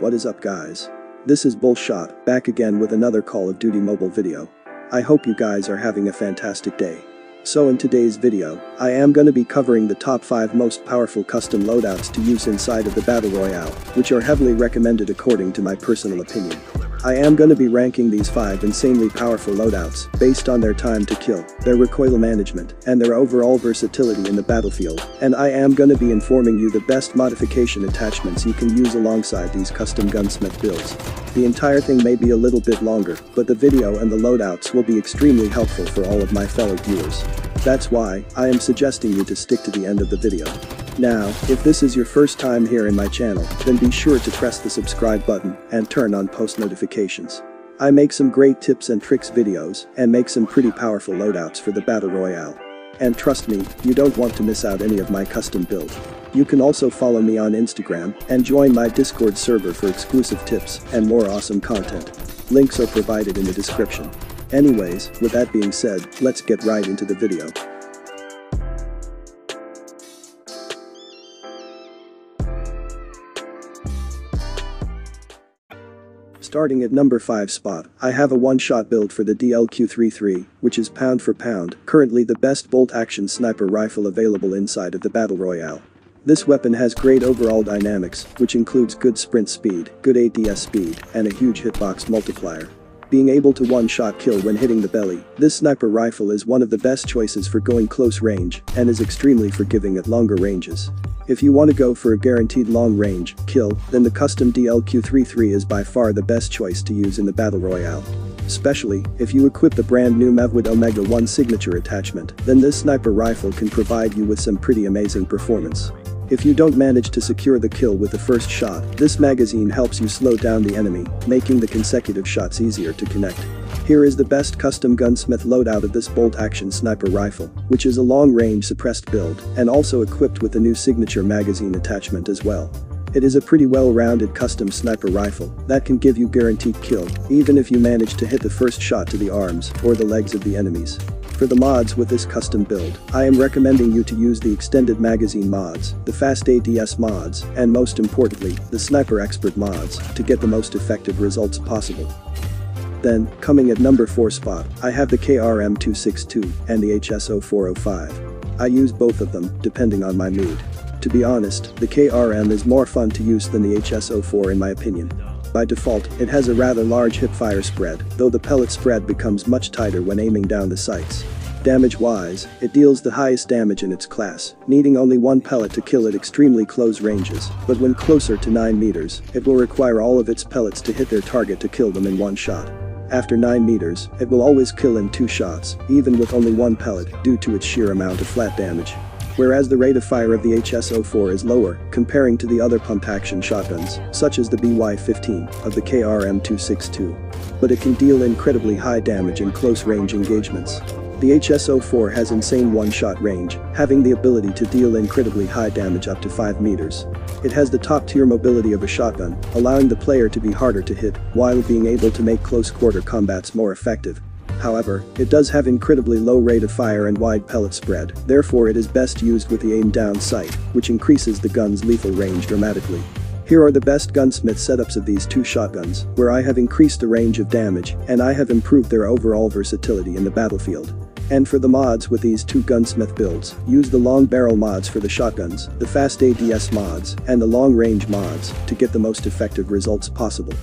What is up guys? This is Bullshot, back again with another Call of Duty mobile video. I hope you guys are having a fantastic day. So in today's video, I am gonna be covering the top 5 most powerful custom loadouts to use inside of the Battle Royale, which are heavily recommended according to my personal opinion. I am gonna be ranking these 5 insanely powerful loadouts based on their time to kill, their recoil management, and their overall versatility in the battlefield, and I am gonna be informing you the best modification attachments you can use alongside these custom gunsmith builds. The entire thing may be a little bit longer, but the video and the loadouts will be extremely helpful for all of my fellow viewers. That's why, I am suggesting you to stick to the end of the video. Now, if this is your first time here in my channel, then be sure to press the subscribe button and turn on post notifications. I make some great tips and tricks videos and make some pretty powerful loadouts for the Battle Royale. And trust me, you don't want to miss out any of my custom build. You can also follow me on Instagram and join my Discord server for exclusive tips and more awesome content. Links are provided in the description. Anyways, with that being said, let's get right into the video. Starting at number 5 spot, I have a one-shot build for the DLQ-33, which is pound for pound, currently the best bolt-action sniper rifle available inside of the Battle Royale. This weapon has great overall dynamics, which includes good sprint speed, good ADS speed, and a huge hitbox multiplier. Being able to one-shot kill when hitting the belly, this sniper rifle is one of the best choices for going close range and is extremely forgiving at longer ranges. If you want to go for a guaranteed long range kill, then the custom DLQ-33 is by far the best choice to use in the Battle Royale. Especially, if you equip the brand new Mevwood Omega 1 signature attachment, then this sniper rifle can provide you with some pretty amazing performance. If you don't manage to secure the kill with the first shot, this magazine helps you slow down the enemy, making the consecutive shots easier to connect. Here is the best custom gunsmith loadout of this bolt-action sniper rifle, which is a long-range suppressed build, and also equipped with the new signature magazine attachment as well. It is a pretty well-rounded custom sniper rifle that can give you guaranteed kill, even if you manage to hit the first shot to the arms or the legs of the enemies. For the mods with this custom build, I am recommending you to use the extended magazine mods, the fast ADS mods, and most importantly, the sniper expert mods, to get the most effective results possible. Then, coming at number 4 spot, I have the KRM262 and the HSO405. I use both of them, depending on my mood. To be honest, the KRM is more fun to use than the HSO4 in my opinion. By default, it has a rather large hipfire spread, though the pellet spread becomes much tighter when aiming down the sights. Damage-wise, it deals the highest damage in its class, needing only one pellet to kill at extremely close ranges, but when closer to 9 meters, it will require all of its pellets to hit their target to kill them in one shot. After 9 meters, it will always kill in 2 shots, even with only one pellet, due to its sheer amount of flat damage whereas the rate of fire of the HSO4 is lower comparing to the other pump-action shotguns, such as the BY-15 of the KRM-262. But it can deal incredibly high damage in close-range engagements. The HSO4 has insane one-shot range, having the ability to deal incredibly high damage up to 5 meters. It has the top-tier mobility of a shotgun, allowing the player to be harder to hit, while being able to make close-quarter combats more effective. However, it does have incredibly low rate of fire and wide pellet spread, therefore it is best used with the aim-down sight, which increases the gun's lethal range dramatically. Here are the best gunsmith setups of these two shotguns, where I have increased the range of damage and I have improved their overall versatility in the battlefield. And for the mods with these two gunsmith builds, use the long barrel mods for the shotguns, the fast ADS mods, and the long range mods to get the most effective results possible.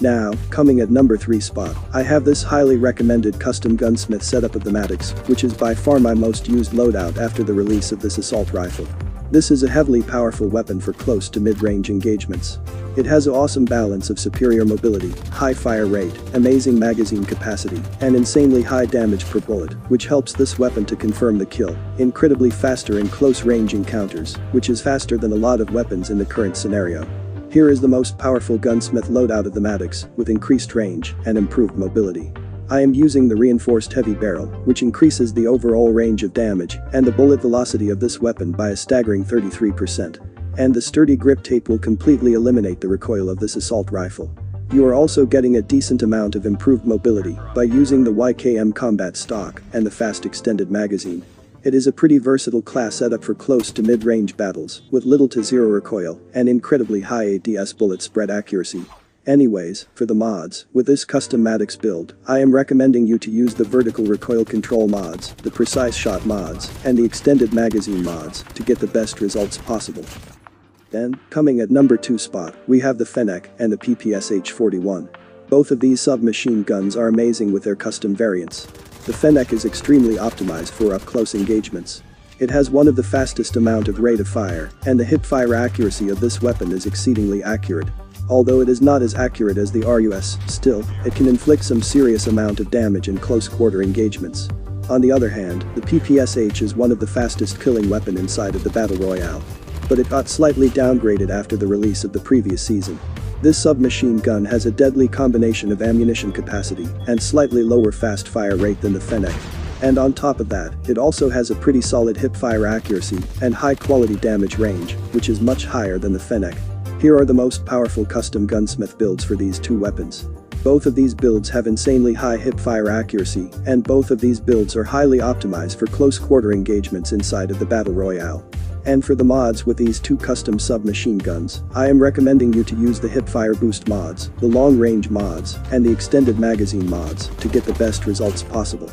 Now, coming at number 3 spot, I have this highly recommended custom gunsmith setup of the Maddox, which is by far my most used loadout after the release of this assault rifle. This is a heavily powerful weapon for close to mid-range engagements. It has an awesome balance of superior mobility, high fire rate, amazing magazine capacity, and insanely high damage per bullet, which helps this weapon to confirm the kill, incredibly faster in close-range encounters, which is faster than a lot of weapons in the current scenario. Here is the most powerful gunsmith loadout of the Maddox, with increased range and improved mobility. I am using the reinforced heavy barrel, which increases the overall range of damage and the bullet velocity of this weapon by a staggering 33%. And the sturdy grip tape will completely eliminate the recoil of this assault rifle. You are also getting a decent amount of improved mobility by using the YKM combat stock and the fast extended magazine. It is a pretty versatile class setup for close to mid-range battles, with little to zero recoil and incredibly high ADS bullet spread accuracy. Anyways, for the mods, with this custom Maddox build, I am recommending you to use the vertical recoil control mods, the precise shot mods, and the extended magazine mods to get the best results possible. Then, coming at number 2 spot, we have the Fennec and the PPSH-41. Both of these submachine guns are amazing with their custom variants. The Fennec is extremely optimized for up-close engagements. It has one of the fastest amount of rate of fire, and the hip-fire accuracy of this weapon is exceedingly accurate. Although it is not as accurate as the RUS, still, it can inflict some serious amount of damage in close-quarter engagements. On the other hand, the PPSH is one of the fastest killing weapon inside of the Battle Royale. But it got slightly downgraded after the release of the previous season. This submachine gun has a deadly combination of ammunition capacity and slightly lower fast fire rate than the Fennec. And on top of that, it also has a pretty solid hip fire accuracy and high quality damage range, which is much higher than the Fennec. Here are the most powerful custom gunsmith builds for these two weapons. Both of these builds have insanely high hip fire accuracy, and both of these builds are highly optimized for close quarter engagements inside of the Battle Royale. And for the mods with these two custom submachine guns, I am recommending you to use the Hipfire Boost mods, the long range mods, and the extended magazine mods to get the best results possible.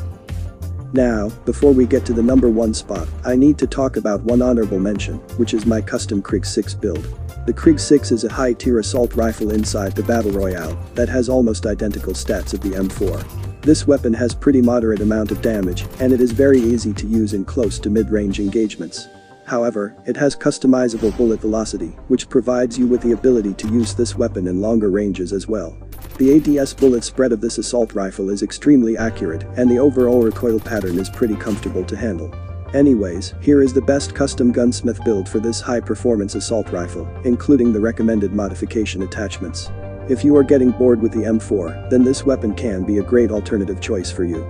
Now, before we get to the number 1 spot, I need to talk about one honorable mention, which is my custom Krig 6 build. The Krig 6 is a high-tier assault rifle inside the Battle Royale that has almost identical stats of the M4. This weapon has pretty moderate amount of damage and it is very easy to use in close to mid-range engagements. However, it has customizable bullet velocity, which provides you with the ability to use this weapon in longer ranges as well. The ADS bullet spread of this assault rifle is extremely accurate and the overall recoil pattern is pretty comfortable to handle. Anyways, here is the best custom gunsmith build for this high-performance assault rifle, including the recommended modification attachments. If you are getting bored with the M4, then this weapon can be a great alternative choice for you.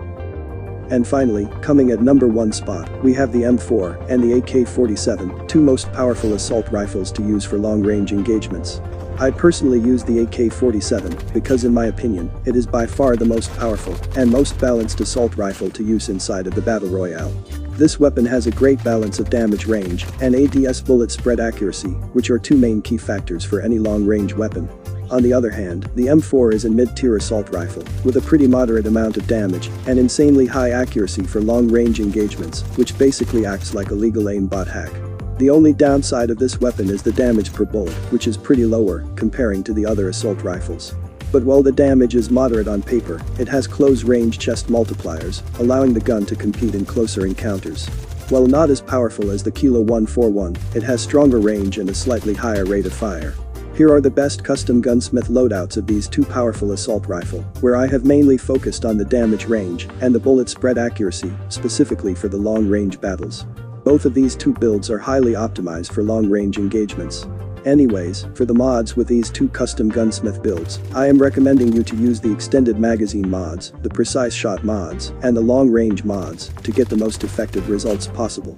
And finally, coming at number 1 spot, we have the M4 and the AK-47, two most powerful assault rifles to use for long-range engagements. I personally use the AK-47 because in my opinion, it is by far the most powerful and most balanced assault rifle to use inside of the Battle Royale. This weapon has a great balance of damage range and ADS bullet spread accuracy, which are two main key factors for any long-range weapon. On the other hand, the M4 is a mid-tier assault rifle, with a pretty moderate amount of damage and insanely high accuracy for long-range engagements, which basically acts like a legal aimbot hack. The only downside of this weapon is the damage per bullet, which is pretty lower, comparing to the other assault rifles. But while the damage is moderate on paper, it has close-range chest multipliers, allowing the gun to compete in closer encounters. While not as powerful as the Kilo 141, it has stronger range and a slightly higher rate of fire. Here are the best custom gunsmith loadouts of these two powerful assault rifle, where I have mainly focused on the damage range and the bullet spread accuracy, specifically for the long-range battles. Both of these two builds are highly optimized for long-range engagements. Anyways, for the mods with these two custom gunsmith builds, I am recommending you to use the extended magazine mods, the precise shot mods, and the long-range mods to get the most effective results possible.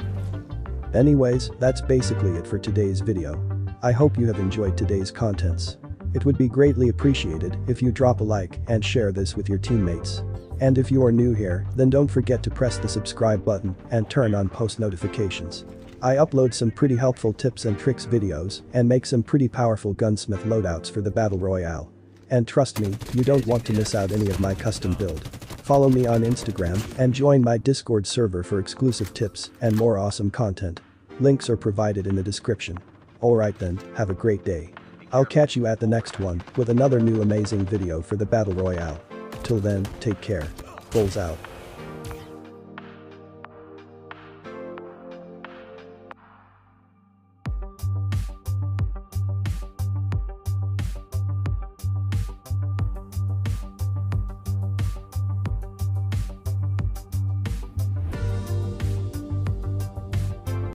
Anyways, that's basically it for today's video. I hope you have enjoyed today's contents. It would be greatly appreciated if you drop a like and share this with your teammates. And if you are new here, then don't forget to press the subscribe button and turn on post notifications. I upload some pretty helpful tips and tricks videos and make some pretty powerful gunsmith loadouts for the battle royale. And trust me, you don't want to miss out any of my custom build. Follow me on Instagram and join my Discord server for exclusive tips and more awesome content. Links are provided in the description. Alright then, have a great day. I'll catch you at the next one with another new amazing video for the Battle Royale. Till then, take care. Bulls out.